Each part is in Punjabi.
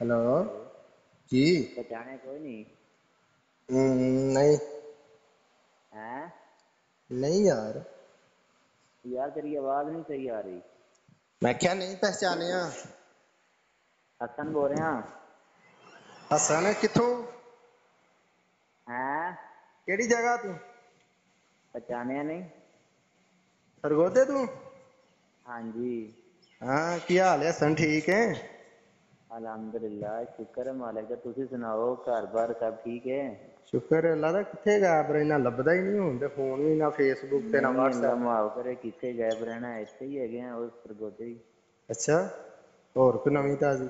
हेलो? जी। पहचाने कोई नहीं। हम्म, नहीं। हैं? नहीं यार। यार तेरी आवाज़ नहीं सही आ रही। मैं क्या नहीं पहचाने हसन बोल रहे हैं। हसन किथों? हैं? केड़ी जगह तू? पहचाने नहीं। सरगोदे तू? हाँ जी। हाँ क्या हाल है? हसन ठीक है? ਅਲਹਮਦੁਲਿਲਾ ਸ਼ੁਕਰ ਮਾਲਕ ਦਾ। ਤੁਸੀਂ ਸੁਣਾਓ ਘਰ-ਬਾਰ ਸਭ ਠੀਕ ਹੈ? ਸ਼ੁਕਰ ਹੈ ਅੱਲਾ ਦਾ ਕਿੱਥੇ ਗਾਇਬ ਰਹਿਣਾ? ਲੱਭਦਾ ਹੀ ਨਹੀਂ ਹੁਣ ਤੇ ਫੋਨ ਵੀ ਨਾ ਫੇਸਬੁੱਕ ਤੇ ਨਾ ਅੱਲਾ WhatsApp ਮਾਫ ਕਰੇ ਕਿੱਥੇ ਗਾਇਬ ਰਹਿਣਾ? ਇੱਥੇ ਹੀ ਹੈਗੇ ਆ ਉਸ ਸਰਗੋਦੇ ਹੀ। ਅੱਛਾ ਹੋਰ ਕੋਈ ਨਵੀਂ ਤਾਜ਼ੀ?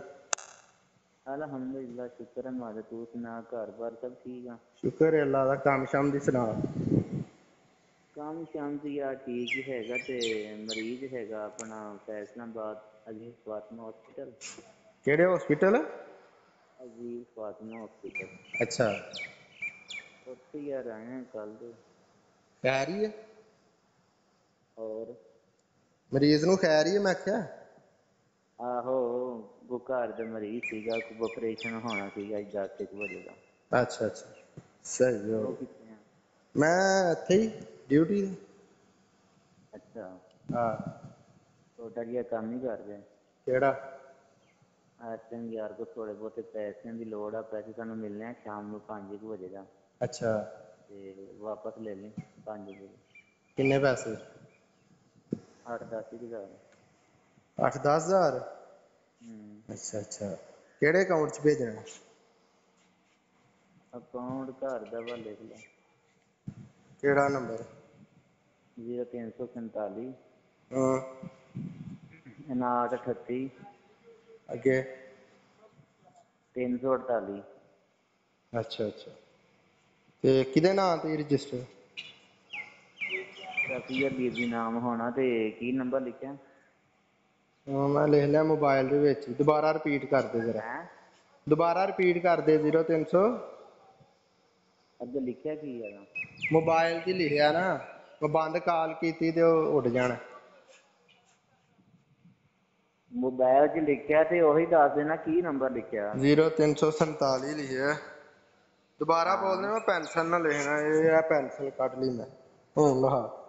ਅਲਹਮਦੁਲਿਲਾ ਸ਼ੁਕਰ ਹੈ ਮਾਲਕ ਤੂੰ ਸੁਣਾ ਘਰ-ਬਾਰ ਸਭ ਠੀਕ ਆ? ਸ਼ੁਕਰ ਹੈ ਅੱਲਾ ਦਾ ਕੰਮ ਸ਼ਾਮ ਦੀ ਸੁਣਾ। ਕੰਮ ਸ਼ਾਮ ਦੀ ਆ ਠੀਕ ਹੀ ਹੈਗਾ ਤੇ ਮਰੀਜ਼ ਹੈਗਾ ਆਪਣਾ ਫੈਸਲਾਬਾਦ ਅਜੀਤ ਫਾਤਮਾ ਹਸਪੀਟਲ ਕਿਹੜੇ ਹਸਪੀਟਲ ਅਜੀਜ਼ ਫਾਤਮਾ ਹਸਪੀਟਲ ਅੱਛਾ। ਉੱਥੇ ਹੀ ਆ ਰਹੇ ਹਾਂ ਕੱਲ ਦੇ। ਖੈਰ ਹੀ ਹੈ ਔਰ ਮਰੀਜ਼ ਨੂੰ ਖੈਰ ਹੀ ਹੈ ਮੈਂ ਕਿਹਾ ਆਹੋ ਬੁਖਾਰ ਦਾ ਮਰੀਜ਼ ਸੀਗਾ ਕੋਈ ਆਪਰੇਸ਼ਨ ਹੋਣਾ ਸੀਗਾ 10 ਕੁ ਵਜੇ ਦਾ। ਅੱਛਾ ਅੱਛਾ। ਸਹੀ ਉਹ ਹੋ ਮੈਂ ਇੱਥੇ ਹੀ ਡਿਊਟੀ ਤੇ। ਅੱਛਾ। ਹਾਂ। ਛੋਟਾ ਜਿਹਾ ਕੰਮ ਹੀ ਕਰਦੇ? ਕਿਹੜਾ? ਆਸਟਨ ਯਾਰ ਕੋ ਥੋੜੇ ਬਹੁਤੇ ਪੈਸਿਆਂ ਦੀ ਲੋੜ ਆ ਪੈਸੇ ਸਾਨੂੰ ਮਿਲਣੇ ਆ ਸ਼ਾਮ ਨੂੰ 5 ਕੁ ਵਜੇ ਦਾ। ਅੱਛਾ। ਤੇ ਵਾਪਸ ਲੈ ਲਈ 5 ਵਜੇ। ਕਿੰਨੇ ਪੈਸੇ? 8-10 ਦੀ ਗੱਲ 8-10 ਹਜ਼ਾਰ? ਅੱਛਾ ਅੱਛਾ। ਕਿਹੜੇ ਅਕਾਊਂਟ 'ਚ ਭੇਜਣਾ? ਅਕਾਊਂਟ ਘਰ ਦਾ ਵਾ ਲਿਖ ਲੈ। ਕਿਹੜਾ ਨੰਬਰ? 0347 ਹਾਂ। 5938 ਅੱਗੇ? 348 ਅੱਛਾ ਅੱਛਾ। ਤੇ ਕਿਹਦੇ ਨਾਂ ਤੇ ਰਜਿਸਟਰ? ਰਫੀਆ ਬੀਬੀ ਨਾਮ ਹੋਣਾ ਤੇ ਕੀ ਨੰਬਰ ਲਿਖਿਆ? ਹਾਂ ਮੈਂ ਲਿਖ ਲਿਆ ਮੋਬਾਈਲ ਦੇ ਵਿੱਚ। ਦੁਬਾਰਾ ਰਿਪੀਟ ਕਰ ਦੇ ਜਰਾ। ਹੈ? ਦੁਬਾਰਾ ਰਿਪੀਟ ਕਰ ਦੇ 0300 ਅੱਗੇ ਲਿਖਿਆ ਕੀ ਹੈਗਾ? ਮੋਬਾਈਲ 'ਚ ਹੀ ਲਿਖਿਆ ਨਾ। ਮੈਂ ਬੰਦ ਕਾਲ ਕੀਤੀ ਤੇ ਉਹ ਉੱਡ ਜਾਣਾ। ਮੋਬਾਈਲ 'ਚ ਲਿਖਿਆ ਤੇ ਉਹੀ ਦੱਸ ਦੇਣਾ ਕੀ ਨੰਬਰ ਲਿਖਿਆ। 0347 ਲਿਖਿਆ ਦੁਬਾਰਾ ਬੋਲਦੇ ਮੈਂ ਪੈਨਸਲ ਨਾਲ ਲਿਖਣਾ, ਇਹ ਆ ਪੈਨਸਲ ਕੱਢ ਲਈ ਮੈਂ। ਹੁਣ ਲਹਾ